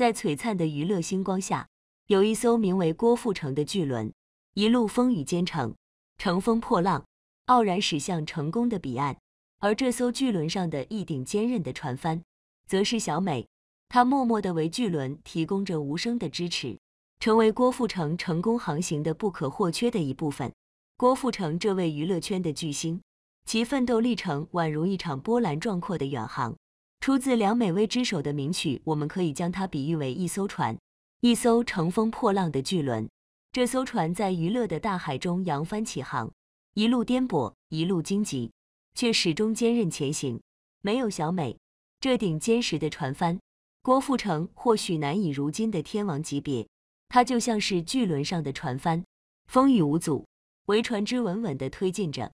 在璀璨的娱乐星光下，有一艘名为郭富城的巨轮，一路风雨兼程，乘风破浪，傲然驶向成功的彼岸。而这艘巨轮上的一顶坚韧的船帆，则是小美。她默默地为巨轮提供着无声的支持，成为郭富城成功航行的不可或缺的一部分。郭富城这位娱乐圈的巨星，其奋斗历程宛如一场波澜壮阔的远航。出自梁美薇之手的名曲，我们可以将它比喻为一艘船，一艘乘风破浪的巨轮。这艘船在娱乐的大海中扬帆起航，一路颠簸，一路荆棘。却始终坚韧前行。没有小美这顶坚实的船帆，郭富城或许难以如今的天王级别。他就像是巨轮上的船帆，风雨无阻，为船只稳稳地推进着。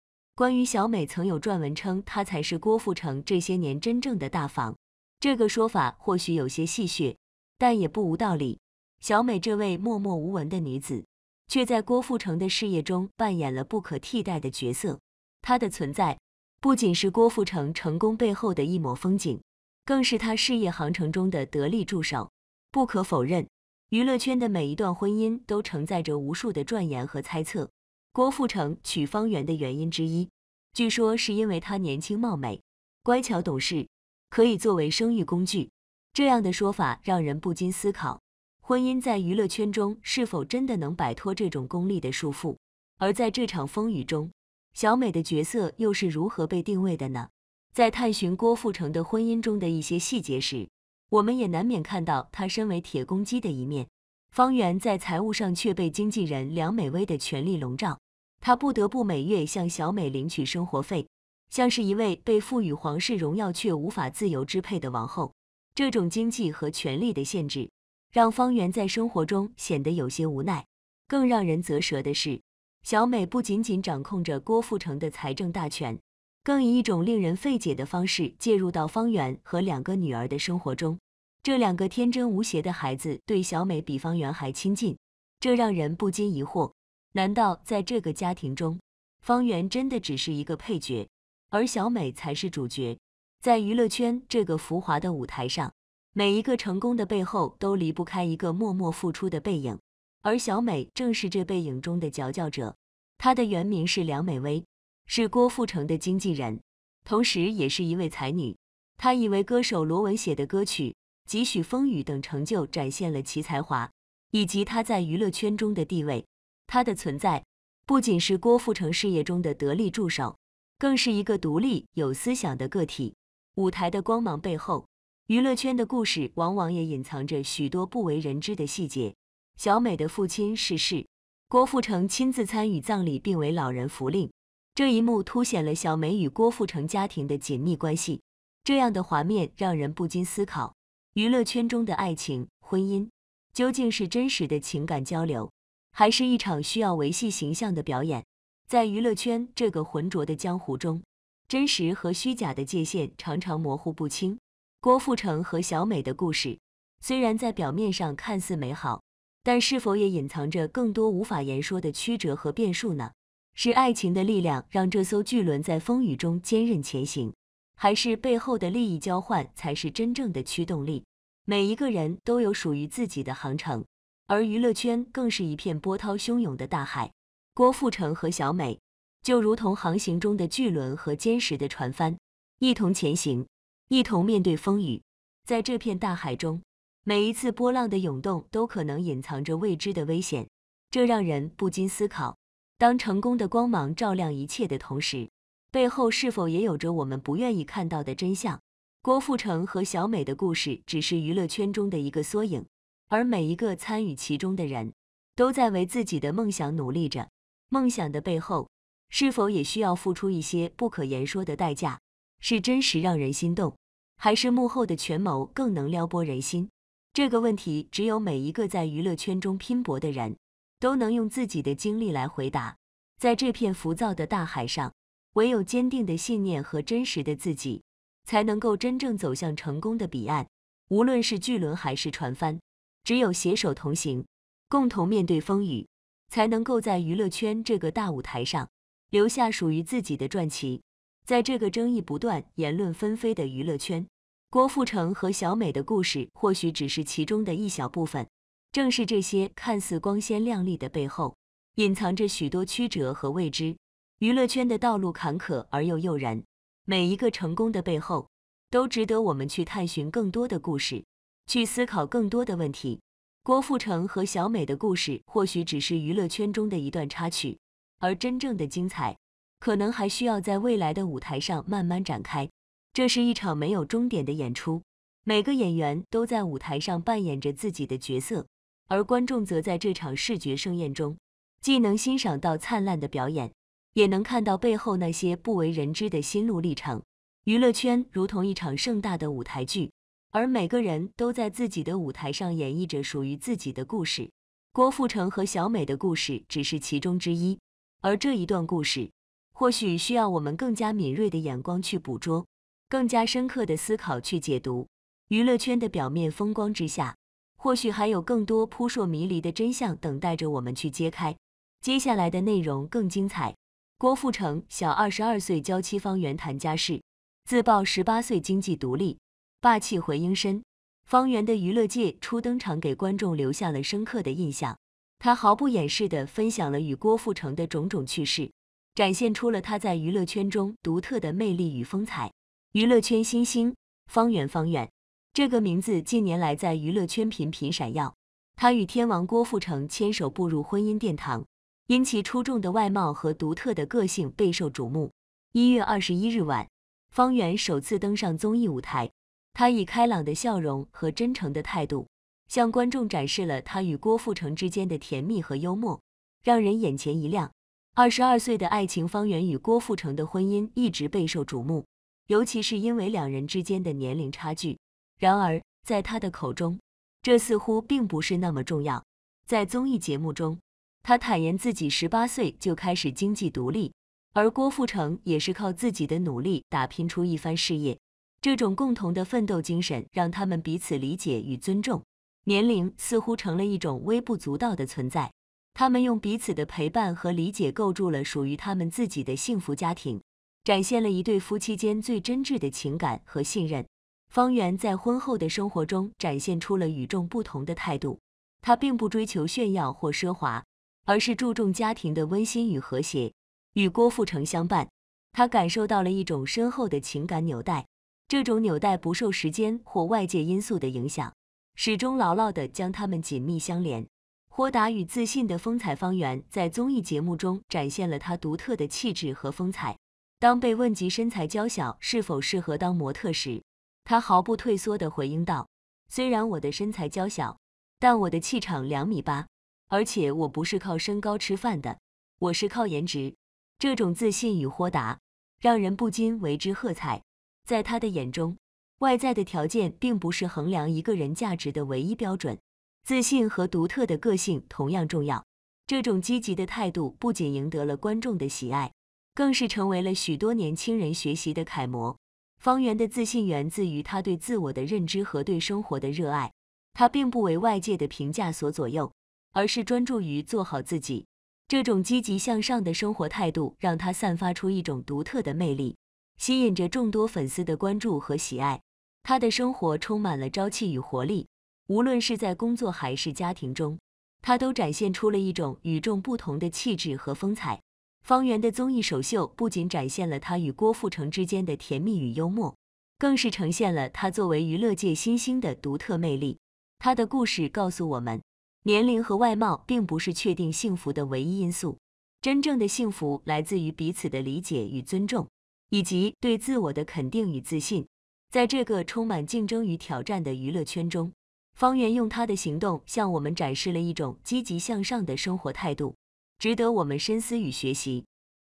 关于小美，曾有撰文称她才是郭富城这些年真正的大房。这个说法或许有些戏谑，但也不无道理。小美这位默默无闻的女子，却在郭富城的事业中扮演了不可替代的角色。她的存在。不仅是郭富城成功背后的一抹风景，更是他事业航程中的得力助手。不可否认，娱乐圈的每一段婚姻都承载着无数的传言和猜测。郭富城娶方圆的原因之一，据说是因为她年轻貌美、乖巧懂事，可以作为生育工具。这样的说法让人不禁思考：婚姻在娱乐圈中是否真的能摆脱这种功利的束缚？而在这场风雨中，小美的角色又是如何被定位的呢？在探寻郭富城的婚姻中的一些细节时，我们也难免看到他身为铁公鸡的一面。方圆在财务上却被经纪人梁美薇的权力笼罩，他不得不每月向小美领取生活费，像是一位被赋予皇室荣耀却无法自由支配的王后。这种经济和权力的限制，让方圆在生活中显得有些无奈。更让人啧舌的是。小美不仅仅掌控着郭富城的财政大权，更以一种令人费解的方式介入到方圆和两个女儿的生活中。这两个天真无邪的孩子对小美比方圆还亲近，这让人不禁疑惑：难道在这个家庭中，方圆真的只是一个配角，而小美才是主角？在娱乐圈这个浮华的舞台上，每一个成功的背后都离不开一个默默付出的背影。而小美正是这背影中的佼佼者，她的原名是梁美薇，是郭富城的经纪人，同时也是一位才女。她以为歌手罗文写的歌曲《几许风雨》等成就展现了其才华，以及他在娱乐圈中的地位。他的存在不仅是郭富城事业中的得力助手，更是一个独立有思想的个体。舞台的光芒背后，娱乐圈的故事往往也隐藏着许多不为人知的细节。小美的父亲逝世，郭富城亲自参与葬礼，并为老人扶灵。这一幕凸显了小美与郭富城家庭的紧密关系。这样的画面让人不禁思考：娱乐圈中的爱情、婚姻，究竟是真实的情感交流，还是一场需要维系形象的表演？在娱乐圈这个浑浊的江湖中，真实和虚假的界限常常模糊不清。郭富城和小美的故事，虽然在表面上看似美好，但是否也隐藏着更多无法言说的曲折和变数呢？是爱情的力量让这艘巨轮在风雨中坚韧前行，还是背后的利益交换才是真正的驱动力？每一个人都有属于自己的航程，而娱乐圈更是一片波涛汹涌的大海。郭富城和小美就如同航行中的巨轮和坚实的船帆，一同前行，一同面对风雨，在这片大海中。每一次波浪的涌动都可能隐藏着未知的危险，这让人不禁思考：当成功的光芒照亮一切的同时，背后是否也有着我们不愿意看到的真相？郭富城和小美的故事只是娱乐圈中的一个缩影，而每一个参与其中的人，都在为自己的梦想努力着。梦想的背后，是否也需要付出一些不可言说的代价？是真实让人心动，还是幕后的权谋更能撩拨人心？这个问题，只有每一个在娱乐圈中拼搏的人，都能用自己的经历来回答。在这片浮躁的大海上，唯有坚定的信念和真实的自己，才能够真正走向成功的彼岸。无论是巨轮还是船帆，只有携手同行，共同面对风雨，才能够在娱乐圈这个大舞台上，留下属于自己的传奇。在这个争议不断、言论纷飞的娱乐圈。郭富城和小美的故事或许只是其中的一小部分，正是这些看似光鲜亮丽的背后，隐藏着许多曲折和未知。娱乐圈的道路坎坷而又诱人，每一个成功的背后，都值得我们去探寻更多的故事，去思考更多的问题。郭富城和小美的故事或许只是娱乐圈中的一段插曲，而真正的精彩。可能还需要在未来的舞台上慢慢展开。这是一场没有终点的演出，每个演员都在舞台上扮演着自己的角色，而观众则在这场视觉盛宴中，既能欣赏到灿烂的表演，也能看到背后那些不为人知的心路历程。娱乐圈如同一场盛大的舞台剧，而每个人都在自己的舞台上演绎着属于自己的故事。郭富城和小美的故事只是其中之一，而这一段故事。或许需要我们更加敏锐的眼光去捕捉，更加深刻的思考去解读。娱乐圈的表面风光之下，或许还有更多扑朔迷离的真相等待着我们去揭开。接下来的内容更精彩。郭富城小二十二岁娇妻方圆谈家事，自曝十八岁经济独立，霸气回应深。方圆的娱乐界初登场，给观众留下了深刻的印象。他毫不掩饰地分享了与郭富城的种种趣事。展现出了他在娱乐圈中独特的魅力与风采。娱乐圈新星方圆，方圆这个名字近年来在娱乐圈频频闪耀。他与天王郭富城牵手步入婚姻殿堂，因其出众的外貌和独特的个性备受瞩目。一月二十一日晚，方圆首次登上综艺舞台，他以开朗的笑容和真诚的态度，向观众展示了他与郭富城之间的甜蜜和幽默，让人眼前一亮。二十二岁的爱情，方圆与郭富城的婚姻一直备受瞩目，尤其是因为两人之间的年龄差距。然而，在他的口中，这似乎并不是那么重要。在综艺节目中，他坦言自己十八岁就开始经济独立，而郭富城也是靠自己的努力打拼出一番事业。这种共同的奋斗精神让他们彼此理解与尊重，年龄似乎成了一种微不足道的存在。他们用彼此的陪伴和理解构筑了属于他们自己的幸福家庭，展现了一对夫妻间最真挚的情感和信任。方圆在婚后的生活中展现出了与众不同的态度，他并不追求炫耀或奢华，而是注重家庭的温馨与和谐。与郭富城相伴，他感受到了一种深厚的情感纽带，这种纽带不受时间或外界因素的影响，始终牢牢地将他们紧密相连。豁达与自信的风采方圆在综艺节目中展现了他独特的气质和风采。当被问及身材娇小是否适合当模特时，他毫不退缩地回应道：“虽然我的身材娇小，但我的气场两米八，而且我不是靠身高吃饭的，我是靠颜值。”这种自信与豁达，让人不禁为之喝彩。在他的眼中，外在的条件并不是衡量一个人价值的唯一标准。自信和独特的个性同样重要。这种积极的态度不仅赢得了观众的喜爱，更是成为了许多年轻人学习的楷模。方圆的自信源自于他对自我的认知和对生活的热爱。他并不为外界的评价所左右，而是专注于做好自己。这种积极向上的生活态度让他散发出一种独特的魅力，吸引着众多粉丝的关注和喜爱。他的生活充满了朝气与活力。无论是在工作还是家庭中，他都展现出了一种与众不同的气质和风采。方圆的综艺首秀不仅展现了他与郭富城之间的甜蜜与幽默，更是呈现了他作为娱乐界新星的独特魅力。他的故事告诉我们，年龄和外貌并不是确定幸福的唯一因素，真正的幸福来自于彼此的理解与尊重，以及对自我的肯定与自信。在这个充满竞争与挑战的娱乐圈中，方圆用他的行动向我们展示了一种积极向上的生活态度，值得我们深思与学习。